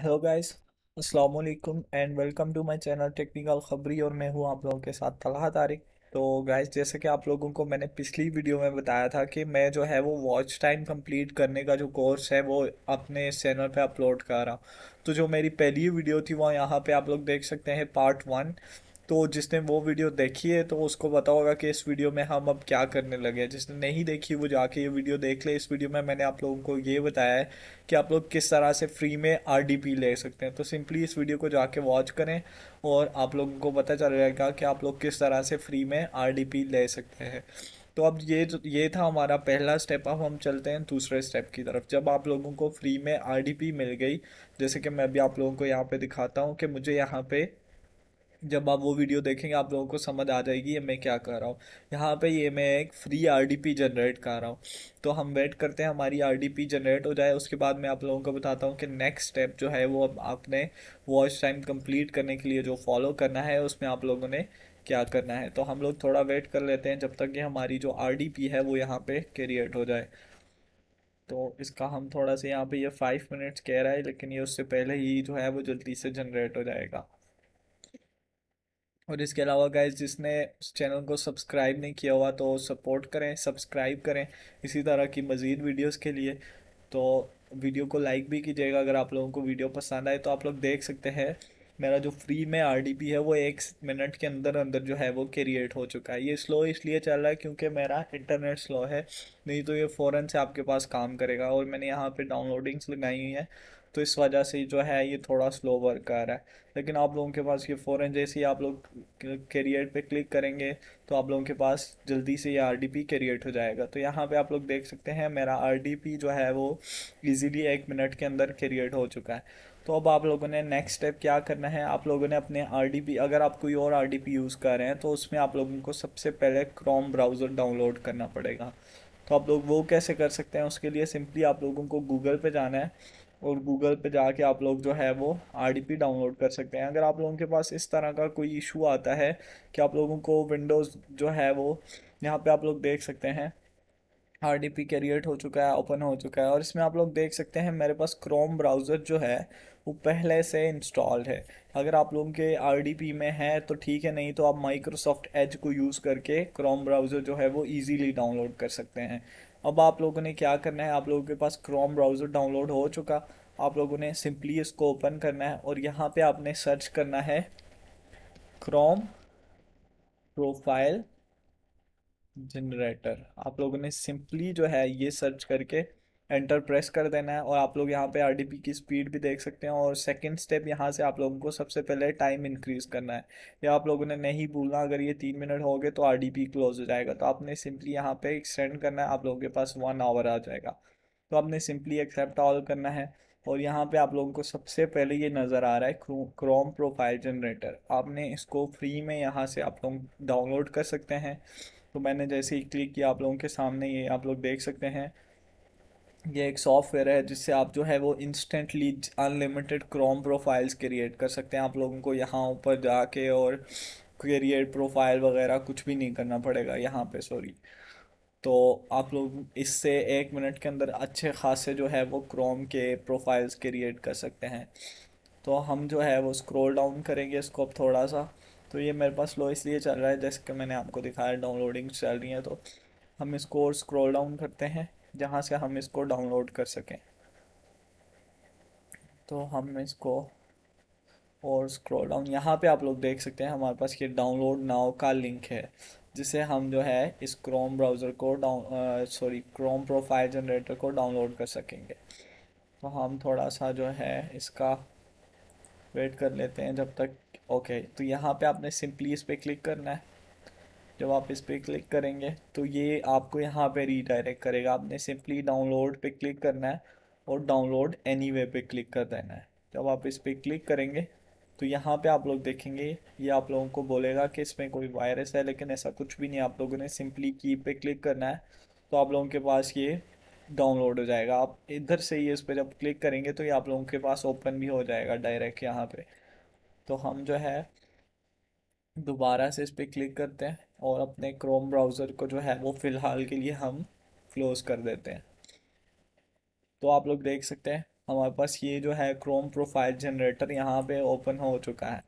Hello guys अस्सलाम वालेकुम and welcome to my channel technical Khabri और मैं हूँ आप लोगों के साथ तलहा तारिक तो गाइस जैसे कि आप लोगों को मैंने पिछली वीडियो में बताया था कि मैं जो है वो वॉच टाइम कंप्लीट करने का जो कोर्स है, वो अपने इस चैनल पे अपलोड कर रहा हूँ। तो जो मेरी पहली वीडियो थी, वो यहाँ पे आप लोग देख सकते हैं पार्ट वन तो जिसने वो वीडियो देखी है तो उसको पता होगा कि इस वीडियो में हम अब क्या करने लगे हैं। जिसने नहीं देखी, वो जाके ये वीडियो देख ले। इस वीडियो में मैंने आप लोगों को ये बताया है कि आप लोग किस तरह से फ्री में आरडीपी ले सकते हैं। तो सिंपली इस वीडियो को जाके वॉच करें और आप लोगों को पता चल जाएगा कि आप लोग किस तरह से फ्री में आरडीपी ले सकते हैं। तो अब ये ये था हमारा पहला स्टेप अब हम चलते हैं दूसरे स्टेप की तरफ़। जब आप लोगों को फ्री में आरडीपी मिल गई, जैसे कि मैं भी आप लोगों को यहाँ पे दिखाता हूँ कि मुझे यहाँ पे जब आप वो वीडियो देखेंगे, आप लोगों को समझ आ जाएगी, ये मैं क्या कर रहा हूँ। यहाँ पे ये मैं एक फ्री आरडीपी जनरेट कर रहा हूँ। तो हम वेट करते हैं, हमारी आरडीपी जनरेट हो जाए, उसके बाद मैं आप लोगों को बताता हूँ कि नेक्स्ट स्टेप जो है, वो अब आपने वॉच टाइम कंप्लीट करने के लिए जो फॉलो करना है, उसमें आप लोगों ने क्या करना है। तो हम लोग थोड़ा वेट कर लेते हैं, जब तक कि हमारी जो आरडीपी है, वो यहाँ पे क्रिएट हो जाए। तो इसका हम थोड़ा सा यहाँ पे ये फाइव मिनट्स कह रहा है, लेकिन ये उससे पहले ही जो है, वो जल्दी से जनरेट हो जाएगा। और इसके अलावा गाइज़ जिसने चैनल को सब्सक्राइब नहीं किया हुआ तो सपोर्ट करें सब्सक्राइब करें इसी तरह की मज़ीद वीडियोस के लिए। तो वीडियो को लाइक भी कीजिएगा, अगर आप लोगों को वीडियो पसंद आए तो आप लोग देख सकते हैं, मेरा जो फ्री में आरडीपी है, वो एक मिनट के अंदर अंदर जो है, वो क्रिएट हो चुका है। ये स्लो इसलिए चल रहा है क्योंकि मेरा इंटरनेट स्लो है, नहीं तो ये फ़ौरन से आपके पास काम करेगा। और मैंने यहाँ पे डाउनलोडिंग्स लगाई हुई हैं। तो इस वजह से जो है ये थोड़ा स्लो वर्क कर रहा है। लेकिन आप लोगों के पास ये फ़ौरन जैसे ही आप लोग कैरियर पे क्लिक करेंगे तो आप लोगों के पास जल्दी से ये आर डी पी क्रिएट हो जाएगा। तो यहाँ पे आप लोग देख सकते हैं, मेरा आर डी पी जो है वो इजीली एक मिनट के अंदर क्रिएट हो चुका है। तो अब आप लोगों ने नेक्स्ट स्टेप क्या करना है? आप लोगों ने अपने आर डी पी अगर आप कोई और आर डी पी यूज़ कर रहे हैं तो उसमें आप लोगों को सबसे पहले क्रोम ब्राउज़र डाउनलोड करना पड़ेगा। तो आप लोग वो कैसे कर सकते हैं? उसके लिए सिंपली आप लोगों को गूगल पे जाना है। और गूगल पे जाके आप लोग जो है वो आरडीपी डाउनलोड कर सकते हैं। अगर आप लोगों के पास इस तरह का कोई इशू आता है कि आप लोगों को विंडोज़ जो है वो, यहाँ पे आप लोग देख सकते हैं आर डी पी क्रिएट हो चुका है ओपन हो चुका है और इसमें आप लोग देख सकते हैं मेरे पास क्रोम ब्राउज़र जो है वो पहले से इंस्टॉल्ड है। अगर आप लोगों के आर डी पी में है तो ठीक है, नहीं तो आप माइक्रोसॉफ्ट एज को यूज़ करके क्रोम ब्राउज़र जो है वो ईजीली डाउनलोड कर सकते हैं। अब आप लोगों ने क्या करना है? आप लोगों के पास क्रोम ब्राउज़र डाउनलोड हो चुका। आप लोगों ने सिंपली इसको ओपन करना है और यहाँ पे आपने सर्च करना है क्रोम प्रोफ़ाइल जनरेटर आप लोगों ने सिंपली जो है ये सर्च करके एंटर प्रेस कर देना है और आप लोग यहाँ पे आरडीपी की स्पीड भी देख सकते हैं और सेकंड स्टेप यहाँ से आप लोगों को सबसे पहले टाइम इंक्रीज करना है। या आप लोगों ने नहीं भूलना, अगर ये तीन मिनट हो गए तो आरडीपी क्लोज हो जाएगा। तो आपने सिंपली यहाँ पे एक्सटेंड करना है, आप लोगों के पास वन आवर आ जाएगा। तो आपने सिंपली एक्सेप्ट ऑल करना है और यहाँ पे आप लोगों को सबसे पहले ये नज़र आ रहा है क्रोम प्रोफ़ाइल जनरेटर आपने इसको फ्री में यहाँ से आप लोग डाउनलोड कर सकते हैं। तो मैंने जैसे ही क्लिक किया, आप लोगों के सामने ये आप लोग देख सकते हैं। ये एक सॉफ्टवेयर है जिससे आप जो है वो instantly unlimited Chrome profiles create कर सकते हैं। आप लोगों को यहाँ ऊपर जाके और क्रिएट प्रोफ़ाइल वगैरह कुछ भी नहीं करना पड़ेगा यहाँ पे सॉरी तो आप लोग इससे एक मिनट के अंदर अच्छे खासे जो है वो क्रोम के प्रोफाइल्स क्रिएट कर सकते हैं। तो हम जो है वो स्क्रॉल डाउन करेंगे इसको अब थोड़ा सा। तो ये मेरे पास लो इसलिए चल रहा है जैसे कि मैंने आपको दिखाया डाउनलोडिंग चल रही है तो। हम इसको और स्क्रॉल डाउन करते हैं। जहाँ से हम इसको डाउनलोड कर सकें। तो हम इसको और स्क्रॉल डाउन यहाँ पे आप लोग देख सकते हैं हमारे पास ये डाउनलोड नाउ का लिंक है, जिसे हम जो है इस क्रोम ब्राउज़र को down sorry Chrome profile generator को डाउनलोड कर सकेंगे। तो हम थोड़ा सा जो है इसका वेट कर लेते हैं जब तक ओके तो यहाँ पे आपने सिंपली इस पर क्लिक करना है। जब आप इस पर क्लिक करेंगे तो ये आपको यहाँ पे रीडायरेक्ट करेगा। आपने सिंपली डाउनलोड पे क्लिक करना है और डाउनलोड एनी वे पे क्लिक कर देना है। जब आप इस पर क्लिक करेंगे तो यहाँ पे आप लोग देखेंगे, ये आप लोगों को बोलेगा कि इसमें कोई वायरस है, लेकिन ऐसा कुछ भी नहीं। आप लोगों ने सिंपली की पे क्लिक करना है तो आप लोगों के पास ये डाउनलोड हो जाएगा। आप इधर से ही इस पर जब क्लिक करेंगे तो ये आप लोगों के पास ओपन भी हो जाएगा डायरेक्ट यहाँ पे। तो हम जो है, दोबारा से इस पर क्लिक करते हैं। और अपने क्रोम ब्राउज़र को जो है वो फ़िलहाल के लिए हम क्लोज़ कर देते हैं। तो आप लोग देख सकते हैं, हमारे पास ये जो है क्रोम प्रोफ़ाइल जनरेटर यहाँ पे ओपन हो चुका है।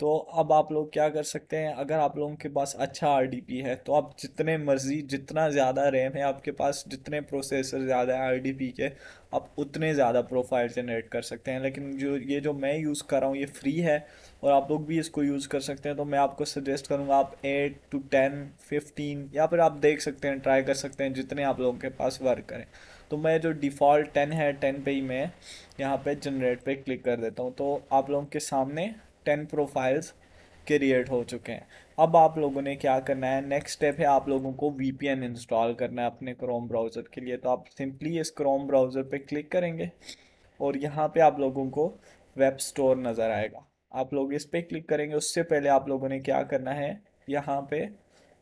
तो अब आप लोग क्या कर सकते हैं? अगर आप लोगों के पास अच्छा आरडीपी है तो आप जितने मर्ज़ी, जितना ज़्यादा रैम है आपके पास, जितने प्रोसेसर ज़्यादा है RDP के, आप उतने ज़्यादा प्रोफ़ाइल जनरेट कर सकते हैं। लेकिन जो, ये जो मैं यूज़ कर रहा हूँ, ये फ्री है और आप लोग भी इसको यूज़ कर सकते हैं तो मैं आपको सजेस्ट करूँगा आप एट टू टेन, फिफ्टीन या फिर आप देख सकते हैं, ट्राई कर सकते हैं, जितने आप लोगों के पास वर्क करें। तो मैं जो डिफ़ॉल्ट टेन है, टेन पे ही मैं यहाँ पे जनरेट पे क्लिक कर देता हूँ। तो आप लोगों के सामने टेन प्रोफाइल्स क्रिएट हो चुके हैं। अब आप लोगों ने क्या करना है? नेक्स्ट स्टेप है आप लोगों को वीपीएन इंस्टॉल करना है अपने क्रोम ब्राउज़र के लिए। तो आप सिंपली इस क्रोम ब्राउज़र पे क्लिक करेंगे और यहाँ पे आप लोगों को वेब स्टोर नज़र आएगा। आप लोग इस पर क्लिक करेंगे। उससे पहले आप लोगों ने क्या करना है? यहाँ पे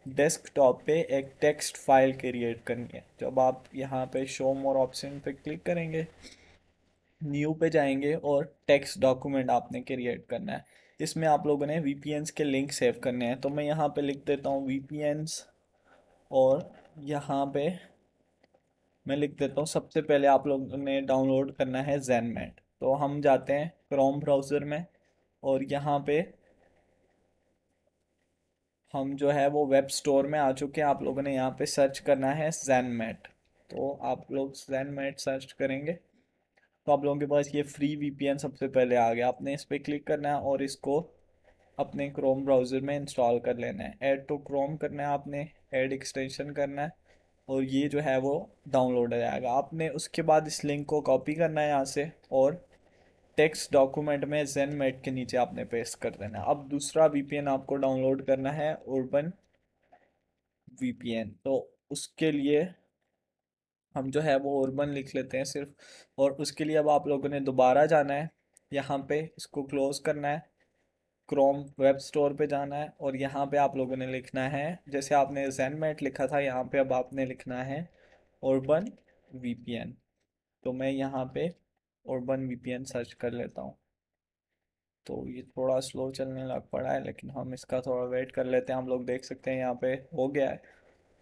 डेस्कटॉप पे एक टेक्स्ट फ़ाइल क्रिएट करनी है। जब आप यहाँ पे शो मोर ऑप्शन पे क्लिक करेंगे न्यू पे जाएँगे और टेक्स्ट डॉक्यूमेंट आपने क्रिएट करना है। इसमें आप लोगों ने वी के लिंक सेव करने हैं। तो मैं यहाँ पे लिख देता हूँ वी और यहाँ पे मैं लिख देता हूँ, सबसे पहले आप लोगों ने डाउनलोड करना है जैनमेट तो हम जाते हैं क्रोम ब्राउज़र में और यहाँ पे हम जो है वो वेब स्टोर में आ चुके हैं। आप लोगों ने यहाँ पे सर्च करना है जैनमेट तो आप लोग जैनमेट सर्च करेंगे। तो आप लोगों के पास ये फ्री वीपीएन सबसे पहले आ गया। आपने इस पर क्लिक करना है और इसको अपने क्रोम ब्राउज़र में इंस्टॉल कर लेना है। ऐड टू क्रोम करना है आपने ऐड एक्सटेंशन करना है और ये जो है वो डाउनलोड हो जाएगा। आपने उसके बाद इस लिंक को कॉपी करना है यहाँ से और टेक्स्ट डॉक्यूमेंट में जेन मेट के नीचे आपने पेस्ट कर देना है। अब दूसरा वीपीएन आपको डाउनलोड करना है, urban वीपीएन तो उसके लिए हम जो है वो urban लिख लेते हैं सिर्फ़। और उसके लिए अब आप लोगों ने दोबारा जाना है, यहाँ पे इसको क्लोज करना है क्रोम वेब स्टोर पे जाना है और यहाँ पे आप लोगों ने लिखना है, जैसे आपने जैनमेट लिखा था, यहाँ पे अब आपने लिखना है urban वीपीएन तो मैं यहाँ पे urban वीपीएन सर्च कर लेता हूँ। तो ये थोड़ा स्लो चलने लग पड़ा है, लेकिन हम इसका थोड़ा वेट कर लेते हैं। हम लोग देख सकते हैं यहाँ पे हो गया है।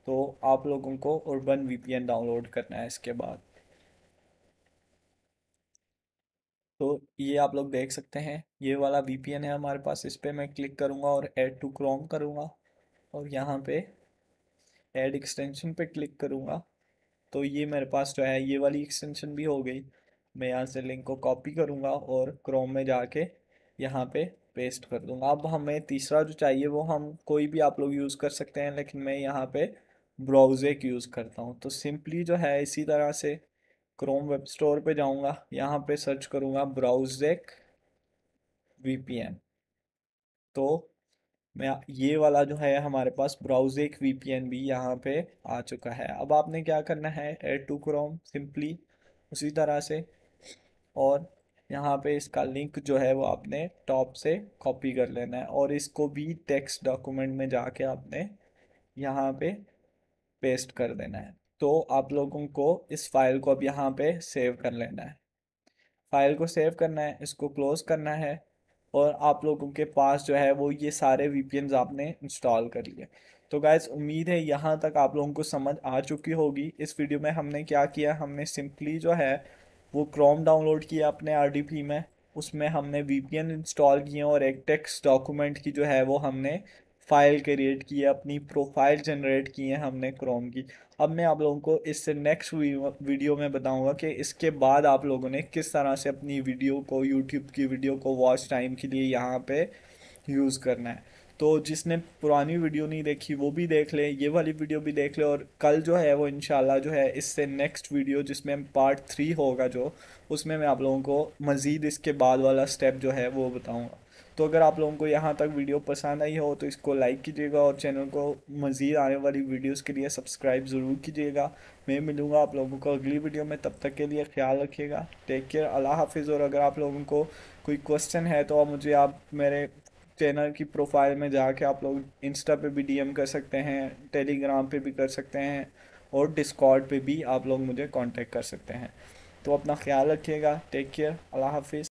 तो आप लोगों को urban वीपीएन डाउनलोड करना है इसके बाद। तो ये आप लोग देख सकते हैं, ये वाला वीपीएन है हमारे पास, इस पर मैं क्लिक करूँगा और ऐड टू क्रोम करूँगा और यहाँ पे ऐड एक्सटेंशन पे क्लिक करूँगा। तो ये मेरे पास जो है, ये वाली एक्सटेंशन भी हो गई। मैं यहाँ से लिंक को कॉपी करूँगा और क्रोम में जाके यहाँ पे पेस्ट कर दूँगा। अब हमें तीसरा जो चाहिए वो हम कोई भी आप लोग यूज़ कर सकते हैं, लेकिन मैं यहाँ पे ब्राउज़ेक यूज़ करता हूँ। तो सिंपली जो है, इसी तरह से क्रोम वेब स्टोर पे जाऊँगा। यहाँ पे सर्च करूँगा ब्राउजेक वीपीएन तो मैं ये वाला जो है, हमारे पास ब्राउजेक वीपीएन भी यहाँ पे आ चुका है। अब आपने क्या करना है? एड टू क्रोम सिंपली उसी तरह से। और यहाँ पे इसका लिंक जो है, वो आपने टॉप से कॉपी कर लेना है। और इसको भी टेक्स्ट डॉक्यूमेंट में जाके आपने यहाँ पे पेस्ट कर देना है। तो आप लोगों को इस फ़ाइल को अब यहाँ पे सेव कर लेना है। फ़ाइल को सेव करना है, इसको क्लोज करना है और आप लोगों के पास जो है वो ये सारे वी आपने इंस्टॉल कर लिए। तो गैस उम्मीद है यहाँ तक आप लोगों को समझ आ चुकी होगी। इस वीडियो में हमने क्या किया? हमने सिंपली जो है वो क्रोम डाउनलोड किया अपने आर में। उसमें हमने वीपीएन इंस्टॉल किए और एक टेक्स्ट डॉक्यूमेंट की जो है वो हमने फ़ाइल क्रिएट की है, अपनी प्रोफ़ाइल जनरेट की है हमने क्रोम की। अब मैं आप लोगों को इससे नेक्स्ट वीडियो में बताऊँगा कि इसके बाद आप लोगों ने किस तरह से अपनी वीडियो को यूट्यूब की वीडियो को वॉच टाइम के लिए यहाँ पे यूज़ करना है। तो जिसने पुरानी वीडियो नहीं देखी, वो भी देख ले, ये वाली वीडियो भी देख ले और कल जो है वो इनशाला जो है इससे नेक्स्ट वीडियो जिसमें पार्ट थ्री होगा जो, उसमें मैं आप लोगों को मज़ीद इसके बाद वाला स्टेप जो है वो बताऊँगा। तो अगर आप लोगों को यहाँ तक वीडियो पसंद आई हो तो इसको लाइक कीजिएगा और चैनल को मज़ीद आने वाली वीडियोस के लिए सब्सक्राइब ज़रूर कीजिएगा। मैं मिलूँगा आप लोगों को अगली वीडियो में, तब तक के लिए ख्याल रखिएगा। टेक केयर अल्लाह हाफिज़। और अगर आप लोगों को कोई क्वेश्चन है तो आप मुझे, आप मेरे चैनल की प्रोफ़ाइल में जाके आप लोग इंस्टा पे भी डीएम कर सकते हैं टेलीग्राम पे भी कर सकते हैं और डिस्कॉर्ड पे भी आप लोग मुझे कांटेक्ट कर सकते हैं। तो अपना ख्याल रखिएगा। टेक केयर अल्लाह हाफिज़।